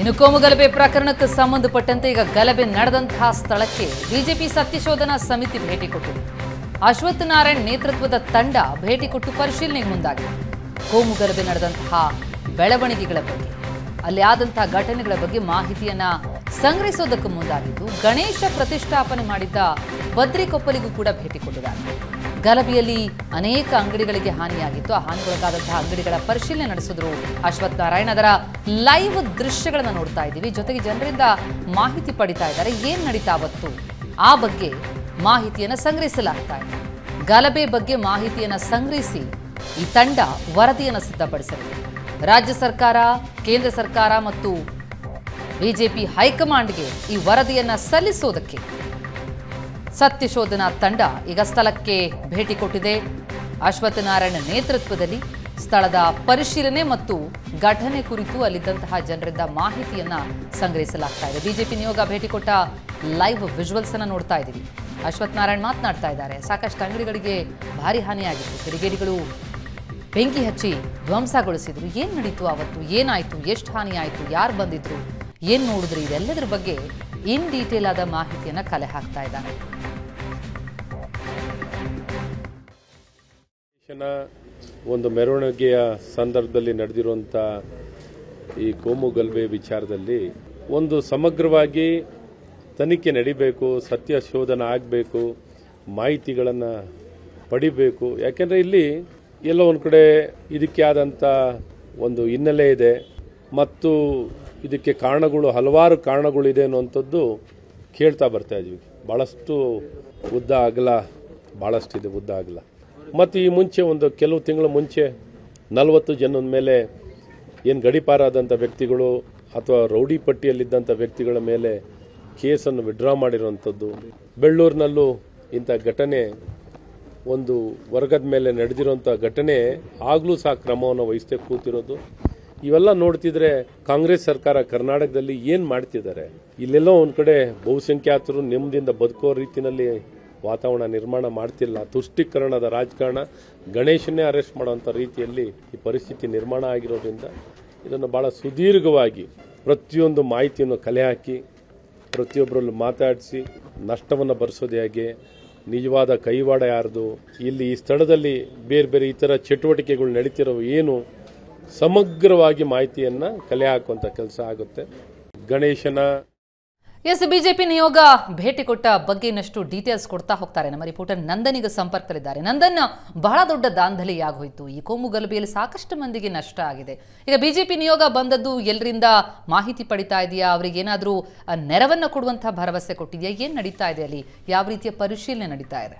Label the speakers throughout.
Speaker 1: ಇನ್ನು ಕೋಮುಗಲಭೆ ಪ್ರಕರಣಕ್ಕೆ ಸಂಬಂಧಪಟ್ಟಂತೆ ಈಗ ಗಲಭೆ ನಡೆದಂತಹ ಸ್ಥಳಕ್ಕೆ ಬಿಜೆಪಿ ಸತ್ಯಶೋಧನಾ ಸಮಿತಿ ಭೇಟಿ ಕೊಟ್ಟಿದೆ. ಅಶ್ವಥ್ ನಾರಾಯಣ್ ನೇತೃತ್ವದ ತಂಡ ಭೇಟಿ ಕೊಟ್ಟು ಪರಿಶೀಲನೆಗೆ ಮುಂದಾಗಿದೆ. ಕೋಮು ಗಲಭೆ ನಡೆದಂತಹ ಬೆಳವಣಿಗೆಗಳ ಬಗ್ಗೆ, ಅಲ್ಲಿ ಆದಂತಹ ಘಟನೆಗಳ ಬಗ್ಗೆ ಮಾಹಿತಿಯನ್ನ ಸಂಗ್ರಹಿಸೋದಕ್ಕೆ ಮುಂದಾಗಿದ್ದು, ಗಣೇಶ ಪ್ರತಿಷ್ಠಾಪನೆ ಮಾಡಿದ್ದ ಬದ್ರಿಕೊಪ್ಪಲಿಗೂ ಕೂಡ ಭೇಟಿ ಕೊಟ್ಟಿದ್ದಾರೆ. ಗಲಭೆಯಲ್ಲಿ ಅನೇಕ ಅಂಗಡಿಗಳಿಗೆ ಹಾನಿಯಾಗಿತ್ತು. ಆ ಹಾನಿಗೊಳಗಾದಂತಹ ಅಂಗಡಿಗಳ ಪರಿಶೀಲನೆ ನಡೆಸಿದ್ರು ಅಶ್ವತ್ಥ ನಾರಾಯಣ್. ಅದರ ಲೈವ್ ದೃಶ್ಯಗಳನ್ನು ನೋಡ್ತಾ ಇದ್ದೀವಿ. ಜೊತೆಗೆ ಜನರಿಂದ ಮಾಹಿತಿ ಪಡಿತಾ ಇದ್ದಾರೆ. ಏನ್ ನಡೀತಾ ಅವತ್ತು ಆ ಬಗ್ಗೆ ಮಾಹಿತಿಯನ್ನ ಸಂಗ್ರಹಿಸಲಾಗ್ತಾ ಇದೆ. ಗಲಭೆ ಬಗ್ಗೆ ಮಾಹಿತಿಯನ್ನ ಸಂಗ್ರಹಿಸಿ ಈ ತಂಡ ವರದಿಯನ್ನು ಸಿದ್ಧಪಡಿಸಲಿದೆ. ರಾಜ್ಯ ಸರ್ಕಾರ, ಕೇಂದ್ರ ಸರ್ಕಾರ ಮತ್ತು ಬಿಜೆಪಿ ಹೈಕಮಾಂಡ್ಗೆ ಈ ವರದಿಯನ್ನು ಸಲ್ಲಿಸೋದಕ್ಕೆ ಸತ್ಯಶೋಧನಾ ತಂಡ ಈಗ ಸ್ಥಳಕ್ಕೆ ಭೇಟಿ ಕೊಟ್ಟಿದೆ. ಅಶ್ವಥ್ ನಾರಾಯಣ ನೇತೃತ್ವದಲ್ಲಿ ಸ್ಥಳದ ಪರಿಶೀಲನೆ ಮತ್ತು ಘಟನೆ ಕುರಿತು ಅಲ್ಲಿದ್ದಂತಹ ಜನರಿಂದ ಮಾಹಿತಿಯನ್ನ ಸಂಗ್ರಹಿಸಲಾಗ್ತಾ ಇದೆ. ಬಿಜೆಪಿ ನಿಯೋಗ ಭೇಟಿ ಕೊಟ್ಟ ಲೈವ್ ವಿಜುವಲ್ಸ್ ಅನ್ನ ನೋಡ್ತಾ ಇದ್ದೀವಿ. ಅಶ್ವಥ್ ನಾರಾಯಣ್ ಮಾತನಾಡ್ತಾ ಇದ್ದಾರೆ. ಸಾಕಷ್ಟು ಅಂಗಡಿಗಳಿಗೆ ಭಾರಿ ಹಾನಿಯಾಗಿತ್ತು. ಕಿಡಿಗೇಡಿಗಳು ಬೆಂಕಿ ಹಚ್ಚಿ ಧ್ವಂಸಗೊಳಿಸಿದ್ರು. ಏನ್ ನಡೀತು ಅವತ್ತು? ಏನಾಯ್ತು? ಎಷ್ಟು ಹಾನಿಯಾಯ್ತು ಯಾರು ಬಂದಿದ್ರು? ಏನ್ ನೋಡಿದ್ರು? ಇದೆಲ್ಲದರ ಬಗ್ಗೆ ಇನ್ ಡೀಟೇಲ್ ಆದ ಮಾಹಿತಿಯನ್ನು ಕಲೆ ಹಾಕ್ತಾ ಇದ್ದಾರೆ
Speaker 2: ಒಂದು ಮೆರವಣಿಗೆಯ ಸಂದರ್ಭದಲ್ಲಿ ನಡೆದಿರುವಂಥ ಈ ಕೋಮು ಗಲಭೆ ವಿಚಾರದಲ್ಲಿ ಒಂದು ಸಮಗ್ರವಾಗಿ ತನಿಖೆ ನಡಿಬೇಕು, ಸತ್ಯ ಶೋಧನ ಆಗಬೇಕು, ಮಾಹಿತಿಗಳನ್ನು ಪಡಿಬೇಕು. ಯಾಕೆಂದರೆ ಇಲ್ಲಿ ಎಲ್ಲೋ ಒಂದು ಕಡೆ ಇದಕ್ಕೆ ಆದಂಥ ಒಂದು ಹಿನ್ನೆಲೆ ಇದೆ. ಮತ್ತು ಇದಕ್ಕೆ ಕಾರಣಗಳು, ಹಲವಾರು ಕಾರಣಗಳಿದೆ ಅನ್ನುವಂಥದ್ದು ಕೇಳ್ತಾ ಬರ್ತಾ ಇದ್ವಿ ಭಾಳಷ್ಟು ಉದ್ದ ಆಗಲ್ಲ ಭಾಳಷ್ಟು ಇದೆ ಉದ್ದ ಆಗಲ್ಲ ಮತ್ತು ಈ ಮುಂಚೆ ಒಂದು ಕೆಲವು ತಿಂಗಳ ಮುಂಚೆ ನಲವತ್ತು ಜನದ ಮೇಲೆ ಏನು ಗಡಿಪಾರಾದಂಥ ವ್ಯಕ್ತಿಗಳು ಅಥವಾ ರೌಡಿ ಪಟ್ಟಿಯಲ್ಲಿದ್ದಂಥ ವ್ಯಕ್ತಿಗಳ ಮೇಲೆ ಕೇಸನ್ನು ವಿಡ್ರಾ ಮಾಡಿರುವಂಥದ್ದು, ಬೆಳ್ಳೂರಿನಲ್ಲೂ ಇಂಥ ಘಟನೆ, ಒಂದು ವರ್ಗದ ಮೇಲೆ ನಡೆದಿರುವಂಥ ಘಟನೆ ಆಗಲೂ ಸಹ ಕ್ರಮವನ್ನು ವಹಿಸದೆ ಕೂತಿರೋದು. ಇವೆಲ್ಲ ನೋಡ್ತಿದ್ರೆ ಕಾಂಗ್ರೆಸ್ ಸರ್ಕಾರ ಕರ್ನಾಟಕದಲ್ಲಿ ಏನು ಮಾಡ್ತಿದ್ದಾರೆ? ಇಲ್ಲೆಲ್ಲೋ ಒಂದು ಕಡೆ ಬಹುಸಂಖ್ಯಾತರು ನೆಮ್ಮದಿಯಿಂದ ಬದುಕೋ ರೀತಿಯಲ್ಲಿ ವಾತಾವರಣ ನಿರ್ಮಾಣ ಮಾಡ್ತಿಲ್ಲ. ತುಷ್ಟೀಕರಣದ ರಾಜಕಾರಣ ಗಣೇಶನ್ನೇ ಅರೆಸ್ಟ್ ಮಾಡುವಂತ ರೀತಿಯಲ್ಲಿ ಈ ಪರಿಸ್ಥಿತಿ ನಿರ್ಮಾಣ ಆಗಿರೋದ್ರಿಂದ ಇದನ್ನು ಭಾಳ ಸುದೀರ್ಘವಾಗಿ ಪ್ರತಿಯೊಂದು ಮಾಹಿತಿಯನ್ನು ಕಲೆ ಹಾಕಿ, ಪ್ರತಿಯೊಬ್ಬರಲ್ಲೂ ಮಾತಾಡಿಸಿ, ನಷ್ಟವನ್ನು ಭರಿಸೋದು ಹೇಗೆ, ನಿಜವಾದ ಕೈವಾಡ ಯಾರ್ದು, ಇಲ್ಲಿ ಈ ಸ್ಥಳದಲ್ಲಿ ಬೇರೆ ಬೇರೆ ಇತರ ಚಟುವಟಿಕೆಗಳು ನಡೀತಿರೋ ಏನು ಸಮಗ್ರವಾಗಿ ಮಾಹಿತಿಯನ್ನು ಕಲೆ ಹಾಕುವಂತ ಕೆಲಸ ಆಗುತ್ತೆ. ಗಣೇಶನ
Speaker 1: ಎಸ್, ಬಿಜೆಪಿ ನಿಯೋಗ ಭೇಟಿ ಕೊಟ್ಟ ಬಗ್ಗೆ ಇನ್ನಷ್ಟು ಡೀಟೇಲ್ಸ್ ಕೊಡ್ತಾ ಹೋಗ್ತಾರೆ. ನಮ್ಮ ರಿಪೋರ್ಟರ್ ನಂದನಿಗೆ ಸಂಪರ್ಕದಲ್ಲಿದ್ದಾರೆ. ನಂದನ್, ಬಹಳ ದೊಡ್ಡ ದಾಂಧಲಿ ಆಗೋಯ್ತು ಈ ಕೋಮು ಗಲಭೆಯಲ್ಲಿ ಸಾಕಷ್ಟು ಮಂದಿಗೆ ನಷ್ಟ ಆಗಿದೆ. ಈಗ ಬಿಜೆಪಿ ನಿಯೋಗ ಬಂದದ್ದು ಎಲ್ಲರಿಂದ ಮಾಹಿತಿ ಪಡಿತಾ ಇದೆಯಾ? ಅವರಿಗೆ ಏನಾದರೂ ನೆರವನ್ನು ಕೊಡುವಂತಹ ಭರವಸೆ ಕೊಟ್ಟಿದೆಯಾ? ಏನು ನಡೀತಾ ಇದೆ ಅಲ್ಲಿ? ಯಾವ ರೀತಿಯ ಪರಿಶೀಲನೆ ನಡೀತಾ ಇದೆ?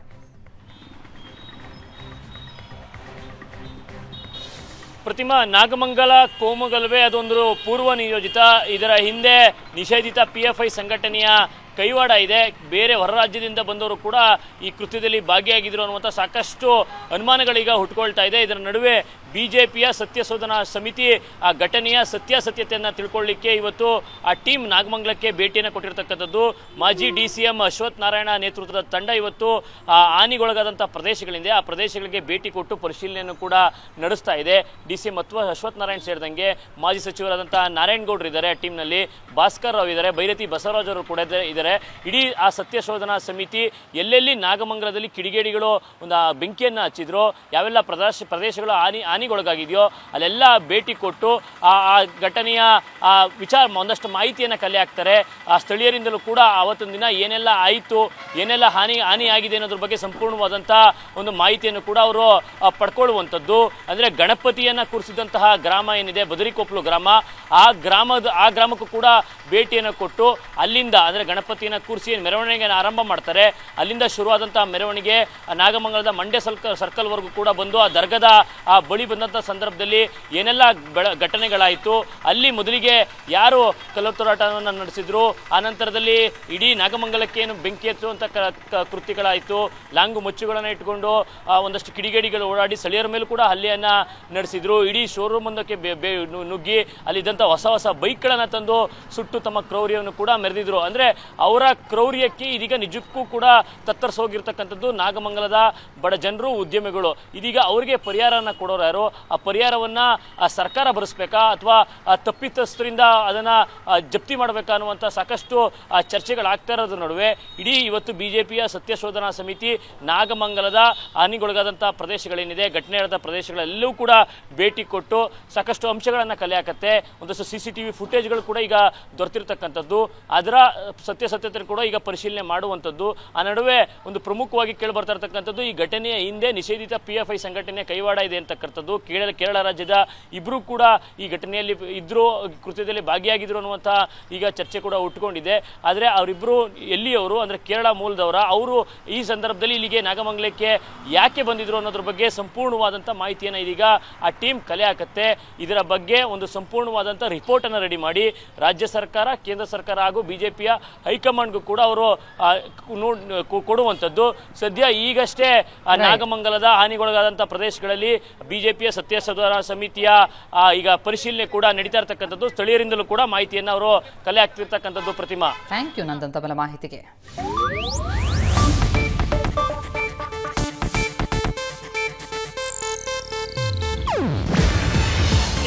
Speaker 3: ಪ್ರತಿಮಾ ನಾಗಮಂಗಲ ಕೋಮುಗಲಭೆ ಅದೊಂದು ಪೂರ್ವ ನಿಯೋಜಿತ ಇದರ ಹಿಂದೆ ನಿಷೇಧಿತ ಪಿ ಎಫ್ ಐ ಸಂಘಟನೆಯ ಕೈವಾಡ ಇದೆ. ಬೇರೆ ಹೊರ ರಾಜ್ಯದಿಂದ ಬಂದವರು ಕೂಡ ಈ ಕೃತ್ಯದಲ್ಲಿ ಭಾಗಿಯಾಗಿದ್ರು ಅನ್ನುವಂಥ ಸಾಕಷ್ಟು ಅನುಮಾನಗಳೀಗ ಹುಟ್ಕೊಳ್ತಾ ಇದೆ. ಇದರ ನಡುವೆ ಬಿಜೆಪಿಯ ಸತ್ಯಶೋಧನಾ ಸಮಿತಿ, ಆ ಘಟನೆಯ ಸತ್ಯಾಸತ್ಯತೆಯನ್ನು ತಿಳ್ಕೊಳ್ಳಿಕ್ಕೆ ಇವತ್ತು ಆ ಟೀಮ್ ನಾಗಮಂಗಲಕ್ಕೆ ಭೇಟಿಯನ್ನು ಕೊಟ್ಟಿರತಕ್ಕಂಥದ್ದು. ಮಾಜಿ D C M Ashwath Narayana ನೇತೃತ್ವದ ತಂಡ ಇವತ್ತು ಆ ಹಾನಿಗೊಳಗಾದಂಥ ಪ್ರದೇಶಗಳಿಂದ ಆ ಪ್ರದೇಶಗಳಿಗೆ ಭೇಟಿ ಕೊಟ್ಟು ಪರಿಶೀಲನೆಯನ್ನು ಕೂಡ ನಡೆಸ್ತಾ ಇದೆ. ಡಿ ಸಿ ಎಂ ಅಥವಾ ಅಶ್ವಥ್ ನಾರಾಯಣ್ ಸೇರಿದಂಗೆ ಮಾಜಿ ಸಚಿವರಾದಂಥ ನಾರಾಯಣಗೌಡರು ಇದ್ದಾರೆ. ಟೀಮ್ನಲ್ಲಿ ಭಾಸ್ಕರ್ ರಾವ್ ಇದ್ದಾರೆ. ಬೈರತಿ ಬಸವರಾಜ್ ಅವರು ಕೂಡ ಇದ್ದಾರೆ- ಇದ್ದಾರೆ ಇಡೀ ಆ ಸತ್ಯಶೋಧನಾ ಸಮಿತಿ ಎಲ್ಲೆಲ್ಲಿ ನಾಗಮಂಗಲದಲ್ಲಿ ಕಿಡಿಗೇಡಿಗಳು ಒಂದು ಆ ಬೆಂಕಿಯನ್ನು ಹಚ್ಚಿದ್ರು, ಯಾವೆಲ್ಲ ಪ್ರದೇಶ, ಪ್ರದೇಶಗಳು ಹಾನಿ, ಹಾನಿಗೊಳಗಾಗಿದೆಯೋ, ಅಲ್ಲೆಲ್ಲ ಭೇಟಿ ಕೊಟ್ಟು ಆ ಆ ಘಟನೆಯ ಆ ವಿಚಾರ, ಒಂದಷ್ಟು ಮಾಹಿತಿಯನ್ನು ಕಲೆ ಆ ಸ್ಥಳೀಯರಿಂದಲೂ ಕೂಡ ಆವತ್ತಿನ ದಿನ ಏನೆಲ್ಲ ಆಯಿತು, ಏನೆಲ್ಲ ಹಾನಿ ಆಗಿದೆ ಅನ್ನೋದ್ರ ಬಗ್ಗೆ ಸಂಪೂರ್ಣವಾದಂಥ ಒಂದು ಮಾಹಿತಿಯನ್ನು ಕೂಡ ಅವರು ಪಡ್ಕೊಳ್ಳುವಂಥದ್ದು. ಅಂದರೆ ಗಣಪತಿಯನ್ನು ಕೂರಿಸಿದಂತಹ ಗ್ರಾಮ ಏನಿದೆ, ಬದರಿಕೊಪ್ಪಲು ಗ್ರಾಮ, ಆ ಗ್ರಾಮದ, ಆ ಗ್ರಾಮಕ್ಕೂ ಕೂಡ ಭೇಟಿಯನ್ನು ಕೊಟ್ಟು, ಅಲ್ಲಿಂದ, ಅಂದರೆ ಗಣಪತಿಯನ್ನು ಕೂರಿಸಿ ಮೆರವಣಿಗೆಯನ್ನು ಆರಂಭ ಮಾಡ್ತಾರೆ. ಅಲ್ಲಿಂದ ಶುರುವಾದಂಥ ಮೆರವಣಿಗೆ ನಾಗಮಂಗಲದ ಮಂಡ್ಯ ಸರ್ಕ, ಸರ್ಕಲ್ವರೆಗೂ ಕೂಡ ಬಂದು ಆ ದರ್ಗದ ಆ ಬಳಿ ಬಂದಂಥ ಸಂದರ್ಭದಲ್ಲಿ ಏನೆಲ್ಲ ಬೆಳ, ಘಟನೆಗಳಾಯಿತು. ಅಲ್ಲಿ ಮೊದಲಿಗೆ ಯಾರು ಕಲ್ಲತ್ತೋರಾಟವನ್ನು ನಡೆಸಿದ್ರು? ಆ ನಂತರದಲ್ಲಿ ಇಡೀ ನಾಗಮಂಗಲಕ್ಕೆ ಏನು ಬೆಂಕಿ ಹಚ್ಚುವಂಥ ಕ, ಕ- ಕೃತ್ಯಗಳಾಯಿತು. ಲಾಂಗು ಮುಚ್ಚುಗಳನ್ನು ಇಟ್ಕೊಂಡು ಒಂದಷ್ಟು ಕಿಡಿಗೇಡಿಗಳು ಓಡಾಡಿ ಸ್ಥಳೀಯರ ಮೇಲೆ ಕೂಡ ಹಲ್ಲೆಯನ್ನು ನಡೆಸಿದ್ರು. ಇಡೀ ಶೋರೂಮ್ ಒಂದಕ್ಕೆ ನುಗ್ಗಿ ಅಲ್ಲಿದ್ದಂಥ ಹೊಸ ಹೊಸ ಬೈಕ್ಗಳನ್ನು ತಂದು ಸುಟ್ಟು ತಮ್ಮ ಕ್ರೌರ್ಯವನ್ನು ಕೂಡ ಮೆರೆದಿದ್ರು. ಅಂದರೆ ಅವರ ಕ್ರೌರ್ಯಕ್ಕೆ ಇದೀಗ ನಿಜಕ್ಕೂ ಕೂಡ ತತ್ತರಿಸೋಗಿರ್ತಕ್ಕಂಥದ್ದು ನಾಗಮಂಗಲದ ಬಡ ಜನರು, ಉದ್ಯಮಿಗಳು. ಇದೀಗ ಅವರಿಗೆ ಪರಿಹಾರನ ಕೊಡೋರು ಯಾರು? ಆ ಪರಿಹಾರವನ್ನು ಸರ್ಕಾರ ಭರಿಸ್ಬೇಕಾ? ಅಥವಾ ತಪ್ಪಿತಸ್ಥರಿಂದ ಅದನ್ನು ಜಪ್ತಿ ಮಾಡಬೇಕಾ ಅನ್ನುವಂಥ ಸಾಕಷ್ಟು ಚರ್ಚೆಗಳಾಗ್ತಾ ಇರೋದ್ರ ನಡುವೆ ಇಡೀ ಇವತ್ತು ಬಿ ಜೆ ಪಿಯ ಸತ್ಯಶೋಧನಾ ಸಮಿತಿ ನಾಗಮಂಗಲದ ಹಾನಿಗೊಳಗಾದಂಥ ಪ್ರದೇಶಗಳೇನಿದೆ, ಘಟನೆ ನಡೆದ ಪ್ರದೇಶಗಳೆಲ್ಲವೂ ಕೂಡ ಭೇಟಿ ಕೊಟ್ಟು ಸಾಕಷ್ಟು ಅಂಶಗಳನ್ನು ಕಲೆ ಹಾಕತ್ತೆ. ಒಂದಷ್ಟು ಸಿ ಸಿ ಟಿ ವಿ ಫುಟೇಜ್ಗಳು ಕೂಡ ಈಗ ದೊರೆತಿರ್ತಕ್ಕಂಥದ್ದು. ಅದರ ಸತ್ಯಾಸತ್ಯತೆ ಕೂಡ ಈಗ ಪರಿಶೀಲನೆ ಮಾಡುವಂಥದ್ದು. ಆ ನಡುವೆ ಒಂದು ಪ್ರಮುಖವಾಗಿ ಕೇಳಿ ಬರ್ತಾ ಇರ್ತಕ್ಕಂಥದ್ದು, ಈ ಘಟನೆಯ ಹಿಂದೆ ನಿಷೇಧಿತ ಪಿ ಎಫ್ ಐ ಸಂಘಟನೆ ಕೈವಾಡ ಇದೆ ಅಂತಕ್ಕಂಥದ್ದು. ಕೇರಳ ಕೇರಳ ರಾಜ್ಯದ ಇಬ್ಬರು ಕೂಡ ಈ ಘಟನೆಯಲ್ಲಿ ಇದ್ರು, ಕೃತ್ಯದಲ್ಲಿ ಭಾಗಿಯಾಗಿದ್ರು ಅನ್ನುವಂಥ ಈಗ ಚರ್ಚೆ ಕೂಡ ಉಟ್ಕೊಂಡಿದೆ. ಆದರೆ ಅವರಿಬ್ಬರು ಎಲ್ಲಿಯವರು, ಅಂದರೆ ಕೇರಳ ಮೂಲದವರ, ಅವರು ಈ ಸಂದರ್ಭದಲ್ಲಿ ಇಲ್ಲಿಗೆ ನಾಗಮಂಗಲಕ್ಕೆ ಯಾಕೆ ಬಂದಿದ್ರು ಅನ್ನೋದ್ರ ಬಗ್ಗೆ ಸಂಪೂರ್ಣವಾದಂಥ ಮಾಹಿತಿಯನ್ನು ಇದೀಗ ಆ ಟೀಮ್ ಕಲೆ ಹಾಕತ್ತೆ. ಇದರ ಬಗ್ಗೆ ಒಂದು ಸಂಪೂರ್ಣವಾದಂಥ ರಿಪೋರ್ಟನ್ನು ರೆಡಿ ಮಾಡಿ. ರಾಜ್ಯ ಸರ್ಕಾರ, ಕೇಂದ್ರ ಸರ್ಕಾರ ಹಾಗೂ ಬಿಜೆಪಿಯ ಹೈಕಮಾಂಡ್ಗೂ ಕೂಡ ಅವರು ಕೊಡುವಂಥದ್ದು. ಸದ್ಯ ಈಗಷ್ಟೇ ನಾಗಮಂಗಲದ ಹಾನಿಗೊಳಗಾದಂಥ ಪ್ರದೇಶಗಳಲ್ಲಿ ಬಿಜೆಪಿಯ ಸತ್ಯಶೋಧನಾ ಸಮಿತಿಯ ಈಗ ಪರಿಶೀಲನೆ ಕೂಡ ನಡೀತಾ ಇರತಕ್ಕಂಥದ್ದು. ಸ್ಥಳೀಯರಿಂದಲೂ ಕೂಡ ಮಾಹಿತಿಯನ್ನು ಅವರು ಕಲೆ ಹಾಕ್ತಿರ್ತಕ್ಕಂಥದ್ದು ಪ್ರತಿಮಾ.
Speaker 1: ಥ್ಯಾಂಕ್ ಯು ನಂದಂತ ತಮ್ಮ ಮಾಹಿತಿಗೆ.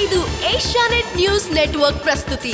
Speaker 4: ಇದು ಏಷ್ಯಾನೆಟ್ ನ್ಯೂಸ್ ನೆಟ್ವರ್ಕ್ ಪ್ರಸ್ತುತಿ.